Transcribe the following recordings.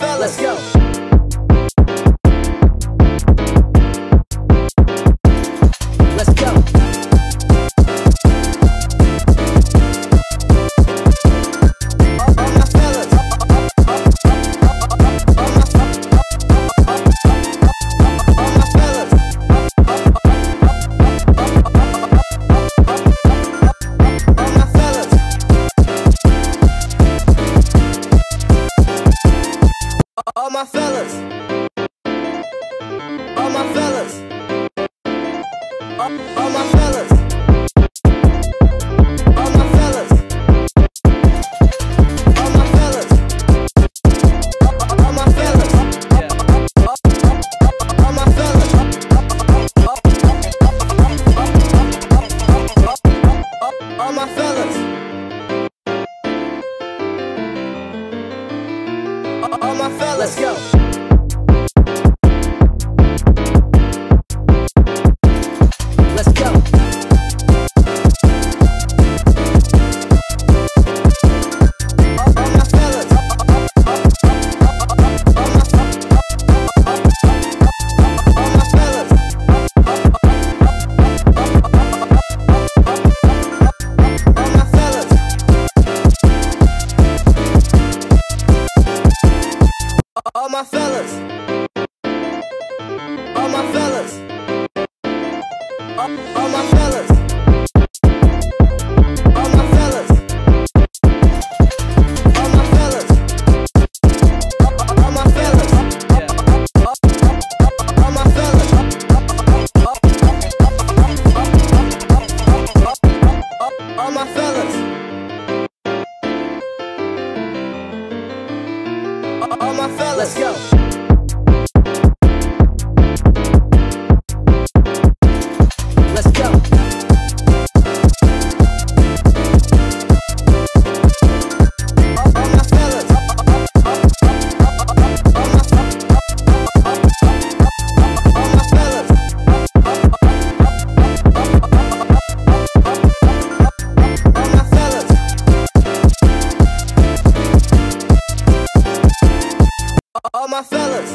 fellas. Let's go. all my fellas. All my fellas. All my fellas. Let's go. all my fellas. all my fellas. Let's go. my fellas.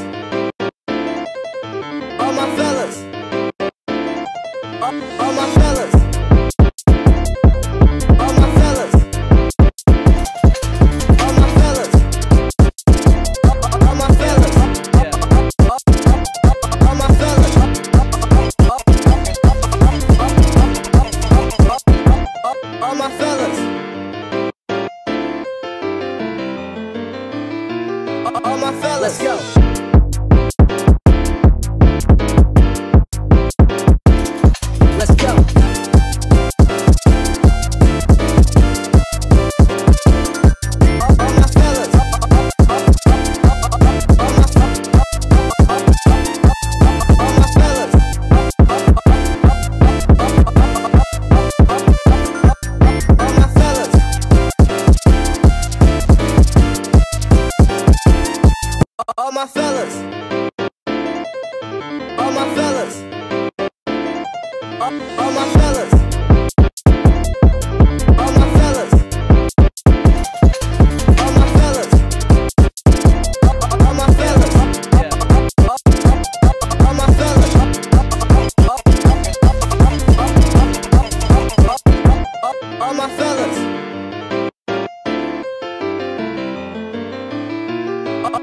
All my fellas. all my fellas. Let's go. my fellas.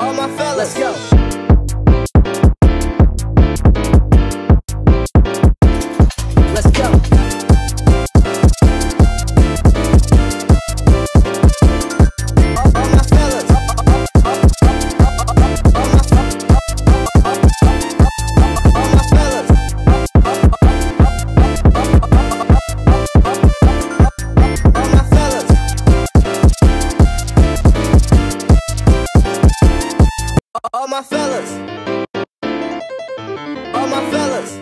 all my fellas. Let's go. All my fellas. All my fellas.